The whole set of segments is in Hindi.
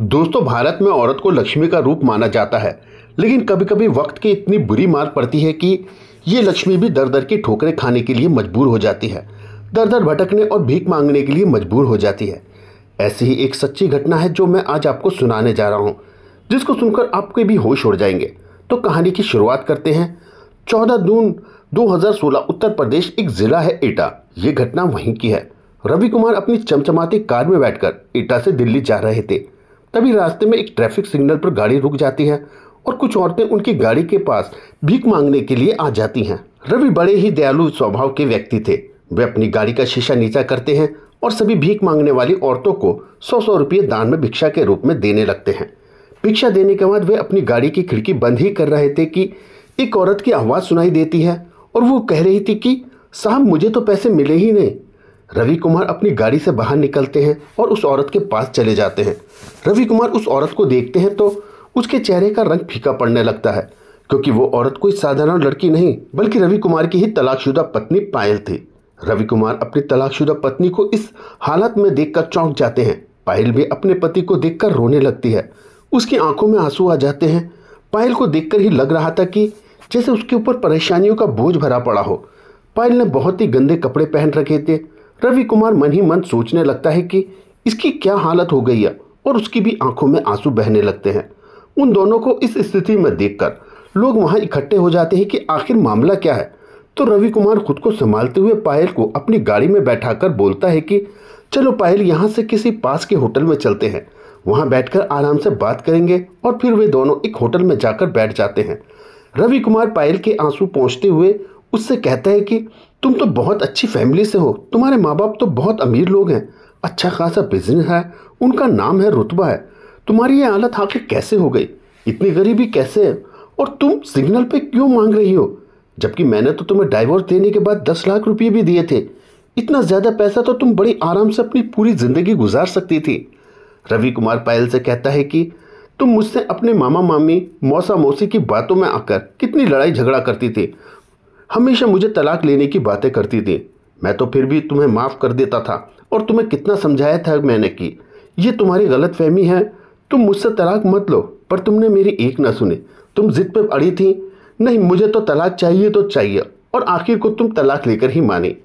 दोस्तों, भारत में औरत को लक्ष्मी का रूप माना जाता है, लेकिन कभी कभी वक्त की इतनी बुरी मार पड़ती है कि ये लक्ष्मी भी दर दर की ठोकरें खाने के लिए मजबूर हो जाती है। दर दर भटकने और भीख मांगने के लिए मजबूर हो जाती है। ऐसी ही एक सच्ची घटना है जो मैं आज आपको सुनाने जा रहा हूँ, जिसको सुनकर आपके भी होश उड़ जाएँगे। तो कहानी की शुरुआत करते हैं। चौदह जून 2016 उत्तर प्रदेश, एक जिला है एटा। ये घटना वहीं की है। रवि कुमार अपनी चमचमाती कार में बैठकर एटा से दिल्ली जा रहे थे। तभी रास्ते में एक ट्रैफ़िक सिग्नल पर गाड़ी रुक जाती है और कुछ औरतें उनकी गाड़ी के पास भीख मांगने के लिए आ जाती हैं। रवि बड़े ही दयालु स्वभाव के व्यक्ति थे। वे अपनी गाड़ी का शीशा नीचा करते हैं और सभी भीख मांगने वाली औरतों को सौ सौ रुपये दान में भिक्षा के रूप में देने लगते हैं। भिक्षा देने के बाद वे अपनी गाड़ी की खिड़की बंद ही कर रहे थे कि एक औरत की आवाज़ सुनाई देती है और वो कह रही थी कि, साहब, मुझे तो पैसे मिले ही नहीं। रवि कुमार अपनी गाड़ी से बाहर निकलते हैं और उस औरत के पास चले जाते हैं। रवि कुमार उस औरत को देखते हैं तो उसके चेहरे का रंग फीका पड़ने लगता है, क्योंकि वो औरत कोई साधारण लड़की नहीं, बल्कि रवि कुमार की ही तलाकशुदा पत्नी पायल थी। रवि कुमार अपनी तलाकशुदा पत्नी को इस हालत में देखकर चौंक जाते हैं। पायल भी अपने पति को देखकर रोने लगती है। उसकी आँखों में आँसू आ जाते हैं। पायल को देखकर ही लग रहा था कि जैसे उसके ऊपर परेशानियों का बोझ भरा पड़ा हो। पायल ने बहुत ही गंदे कपड़े पहन रखे थे। रवि कुमार मन ही मन सोचने लगता है कि इसकी क्या हालत हो गई है। और उसकी भी आँखों में आँसू बहने लगते हैं। उन दोनों को इस स्थिति में देखकर लोग वहाँ इकट्ठे हो जाते हैं कि आखिर मामला क्या है। तो रवि कुमार खुद को संभालते हुए पायल को अपनी गाड़ी में बैठाकर बोलता है कि, चलो पायल, यहाँ से किसी पास के होटल में चलते हैं। वहाँ बैठकर आराम से बात करेंगे और फिर वे दोनों एक होटल में जाकर बैठ जाते हैं। रवि कुमार पायल के आँसू पहुँचते हुए उससे कहता है कि, तुम तो बहुत अच्छी फैमिली से हो। तुम्हारे माँ बाप तो बहुत अमीर लोग हैं। अच्छा खासा बिज़नेस है उनका नाम है रुतबा है। तुम्हारी ये हालत आखिर कैसे हो गई? इतनी गरीबी कैसे है? और तुम सिग्नल पे क्यों मांग रही हो? जबकि मैंने तो तुम्हें डाइवोर्स देने के बाद दस लाख रुपये भी दिए थे। इतना ज़्यादा पैसा तो तुम बड़ी आराम से अपनी पूरी ज़िंदगी गुजार सकती थी। रवि कुमार पायल से कहता है कि, तुम मुझसे अपने मामा, मामी, मौसा, मौसी की बातों में आकर कितनी लड़ाई झगड़ा करती थी। हमेशा मुझे तलाक लेने की बातें करती थी। मैं तो फिर भी तुम्हें माफ़ कर देता था। और तुम्हें कितना समझाया था मैंने कि ये तुम्हारी गलत फहमी है। तुम मुझसे तलाक मत लो, पर तुमने मेरी एक ना सुनी। तुम जिद पे अड़ी थी। नहीं, मुझे तो तलाक चाहिए तो चाहिए, और आखिर को तुम तलाक लेकर ही मानी।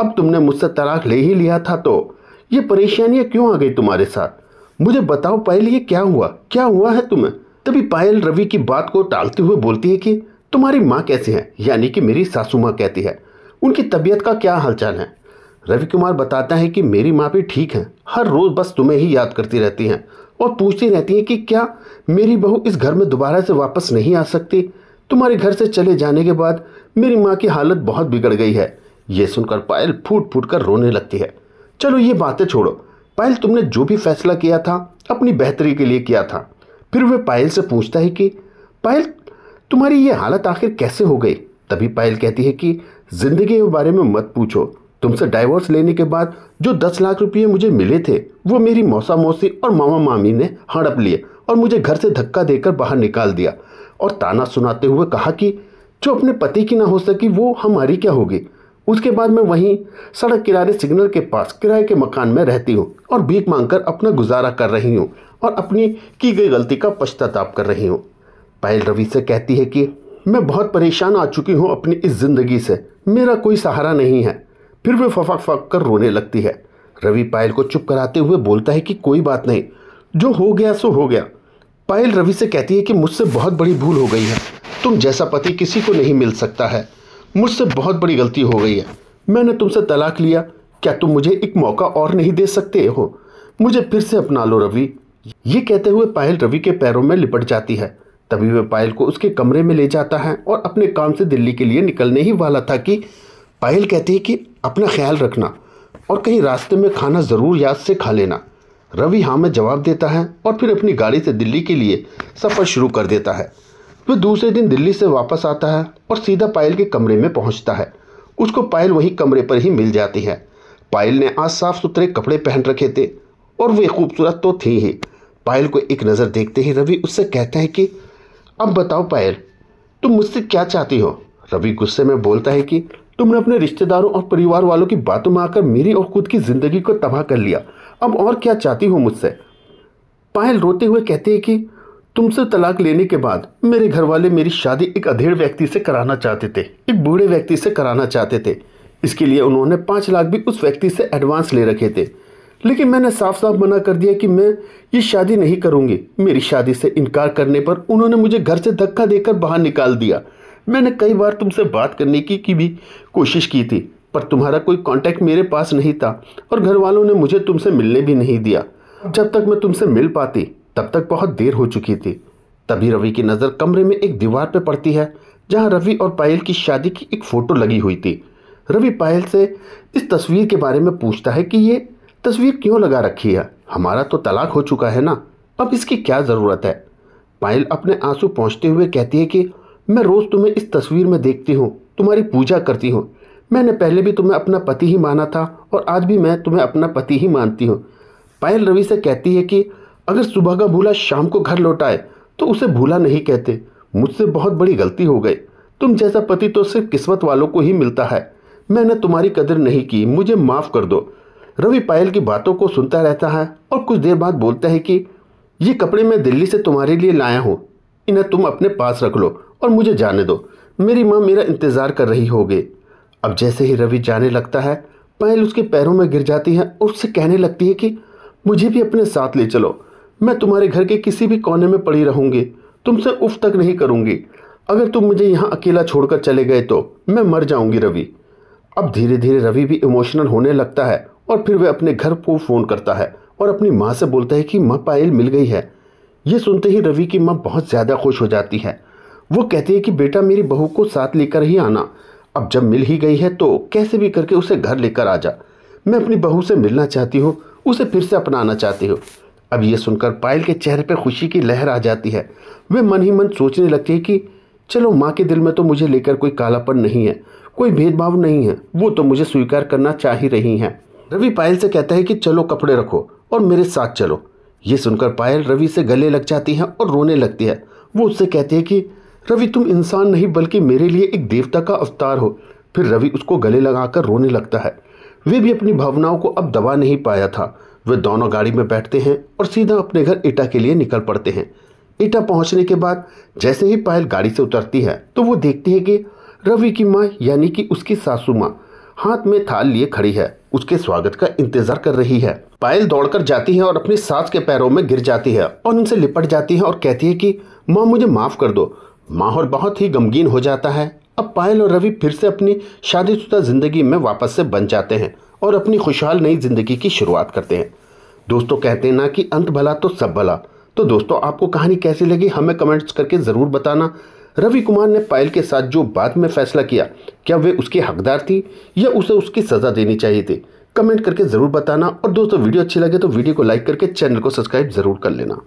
अब तुमने मुझसे तलाक ले ही लिया था तो। ये परेशानियाँ क्यों आ गई तुम्हारे साथ? मुझे बताओ, पायल, ये क्या हुआ? क्या हुआ है तुम्हें? तभी पायल रवि की बात को टालते हुए बोलती है कि, तुम्हारी माँ कैसी है? यानी कि मेरी सासू माँ कहती है। उनकी तबीयत का क्या हालचाल है? रवि कुमार बताता है कि मेरी माँ भी ठीक है। हर रोज़ बस तुम्हें ही याद करती रहती हैं और पूछती रहती हैं कि क्या मेरी बहू इस घर में दोबारा से वापस नहीं आ सकती? तुम्हारे घर से चले जाने के बाद मेरी माँ की हालत बहुत बिगड़ गई है। ये सुनकर पायल फूट फूट कर रोने लगती है। चलो ये बातें छोड़ो। पायल तुमने जो भी फैसला किया था, अपनी बेहतरी के लिए किया था। फिर वह पायल से पूछता है कि, पायल, तुम्हारी ये हालत आखिर कैसे हो गई? तभी पायल कहती है कि, ज़िंदगी के बारे में मत पूछो। तुमसे डाइवोर्स लेने के बाद जो दस लाख रुपये मुझे मिले थे, वो मेरी मौसा मौसी और मामा मामी ने हड़प लिए और मुझे घर से धक्का देकर बाहर निकाल दिया और ताना सुनाते हुए कहा कि, जो अपने पति की ना हो सकी, वो हमारी क्या होगी? उसके बाद मैं वहीं सड़क किनारे सिग्नल के पास किराए के मकान में रहती हूँ और भीख मांगकर अपना गुजारा कर रही हूँ और अपनी की गई गलती का पश्चाताप कर रही हूँ। पायल रवि से कहती है कि, मैं बहुत परेशान आ चुकी हूँ अपनी इस ज़िंदगी से। मेरा कोई सहारा नहीं है। फिर वे फफक फक कर रोने लगती है। रवि पायल को चुप कराते हुए बोलता है कि कोई बात नहीं, जो हो गया सो हो गया। पायल रवि से कहती है कि मुझसे बहुत बड़ी भूल हो गई है। तुम जैसा पति किसी को नहीं मिल सकता है। मुझसे बहुत बड़ी गलती हो गई है। मैंने तुमसे तलाक लिया। क्या तुम मुझे एक मौका और नहीं दे सकते हो? मुझे फिर से अपना लो रवि। ये कहते हुए पायल रवि के पैरों में लिपट जाती है। तभी वह पायल को उसके कमरे में ले जाता है और अपने काम से दिल्ली के लिए निकलने ही वाला था कि पायल कहती है कि अपना ख्याल रखना और कहीं रास्ते में खाना ज़रूर याद से खा लेना। रवि हाँ में जवाब देता है और फिर अपनी गाड़ी से दिल्ली के लिए सफ़र शुरू कर देता है। वह दूसरे दिन दिल्ली से वापस आता है और सीधा पायल के कमरे में पहुँचता है। उसको पायल वही कमरे पर ही मिल जाती है। पायल ने आज साफ़ सुथरे कपड़े पहन रखे थे और वे खूबसूरत तो थी ही। पायल को एक नज़र देखते ही रवि उससे कहता है कि, अब बताओ पायल, तुम मुझसे क्या चाहती हो? रवि गुस्से में बोलता है कि तुमने अपने रिश्तेदारों और परिवार वालों की बातों में आकर मेरी और खुद की ज़िंदगी को तबाह कर लिया। अब और क्या चाहती हो मुझसे? पायल रोते हुए कहते हैं कि तुमसे तलाक लेने के बाद मेरे घर वाले मेरी शादी एक अधेड़ व्यक्ति से कराना चाहते थे, एक बूढ़े व्यक्ति से कराना चाहते थे। इसके लिए उन्होंने पाँच लाख भी उस व्यक्ति से एडवांस ले रखे थे। लेकिन मैंने साफ़ साफ़ मना कर दिया कि मैं ये शादी नहीं करूँगी। मेरी शादी से इनकार करने पर उन्होंने मुझे घर से धक्का देकर बाहर निकाल दिया। मैंने कई बार तुमसे बात करने की, की भी कोशिश की थी पर तुम्हारा कोई कांटेक्ट मेरे पास नहीं था और घर वालों ने मुझे तुमसे मिलने भी नहीं दिया। जब तक मैं तुमसे मिल पाती तब तक बहुत देर हो चुकी थी। तभी रवि की नज़र कमरे में एक दीवार पर पड़ती है जहाँ रवि और पायल की शादी की एक फ़ोटो लगी हुई थी। रवि पायल से इस तस्वीर के बारे में पूछता है कि ये तस्वीर क्यों लगा रखी है? हमारा तो तलाक हो चुका है ना अब इसकी क्या ज़रूरत है? पायल अपने आँसू पहुँचते हुए कहती है कि मैं रोज़ तुम्हें इस तस्वीर में देखती हूँ, तुम्हारी पूजा करती हूँ। मैंने पहले भी तुम्हें अपना पति ही माना था और आज भी मैं तुम्हें अपना पति ही मानती हूँ। पायल रवि से कहती है कि अगर सुबह का भूला शाम को घर लौटाए तो उसे भूला नहीं कहते। मुझसे बहुत बड़ी गलती हो गई। तुम जैसा पति तो सिर्फ़ किस्मत वालों को ही मिलता है। मैंने तुम्हारी कदर नहीं की, मुझे माफ़ कर दो। रवि पायल की बातों को सुनता रहता है और कुछ देर बाद बोलता है कि, ये कपड़े मैं दिल्ली से तुम्हारे लिए लाया हूँ। इन्हें तुम अपने पास रख लो। और मुझे जाने दो। मेरी माँ मेरा इंतज़ार कर रही होगी। अब जैसे ही रवि जाने लगता है पायल उसके पैरों में गिर जाती है और उससे कहने लगती है कि, मुझे भी अपने साथ ले चलो। मैं तुम्हारे घर के किसी भी कोने में पड़ी रहूँगी। तुमसे उफ तक नहीं करूँगी। अगर तुम मुझे यहाँ अकेला छोड़कर चले गए तो मैं मर जाऊँगी रवि। अब धीरे धीरे रवि भी इमोशनल होने लगता है और फिर वह अपने घर को फ़ोन करता है और अपनी माँ से बोलता है कि, माँ, पायल मिल गई है। ये सुनते ही रवि की माँ बहुत ज़्यादा खुश हो जाती है। वो कहती है कि बेटा मेरी बहू को साथ लेकर ही आना। अब जब मिल ही गई है तो कैसे भी करके उसे घर लेकर आ जा। मैं अपनी बहू से मिलना चाहती हूँ, उसे फिर से अपनाना चाहती हूँ। अब ये सुनकर पायल के चेहरे पर खुशी की लहर आ जाती है। वे मन ही मन सोचने लगती है कि, चलो माँ के दिल में तो मुझे लेकर कोई कालापन नहीं है, कोई भेदभाव नहीं है, वो तो मुझे स्वीकार करना चाह ही रही हैं। रवि पायल से कहता है कि, चलो कपड़े रखो और मेरे साथ चलो। ये सुनकर पायल रवि से गले लग जाती है और रोने लगती है। वो उससे कहती है कि रवि, तुम इंसान नहीं, बल्कि मेरे लिए एक देवता का अवतार हो। फिर रवि उसको गले लगाकर रोने लगता है। वे भी अपनी भावनाओं को अब दबा नहीं पाया था। वे दोनों गाड़ी में बैठते हैं और सीधा अपने घर ईटा के लिए निकल पड़ते हैं। ईटा पहुँचने के बाद जैसे ही पायल गाड़ी से उतरती है तो वो देखती है कि रवि की माँ, यानी कि उसकी सासू माँ, हाथ में थाल लिए खड़ी है। उसके स्वागत का इंतज़ार कर रही है। पायल दौड़कर जाती है और अपनी सास के पैरों में गिर जाती है और उनसे लिपट जाती है और कहती है कि, माँ, मुझे माफ़ कर दो। माहौल बहुत ही गमगीन हो जाता है। अब पायल और रवि फिर से अपनी शादीशुदा ज़िंदगी में वापस से बन जाते हैं और अपनी खुशहाल नई ज़िंदगी की शुरुआत करते हैं। दोस्तों कहते हैं ना कि अंत भला तो सब भला। तो दोस्तों आपको कहानी कैसी लगी हमें कमेंट्स करके ज़रूर बताना। रवि कुमार ने पायल के साथ जो बाद में फैसला किया, क्या वे उसकी हकदार थी या उसे उसकी सज़ा देनी चाहिए थी? कमेंट करके ज़रूर बताना और दोस्तों वीडियो अच्छी लगे तो वीडियो को लाइक करके चैनल को सब्सक्राइब ज़रूर कर लेना।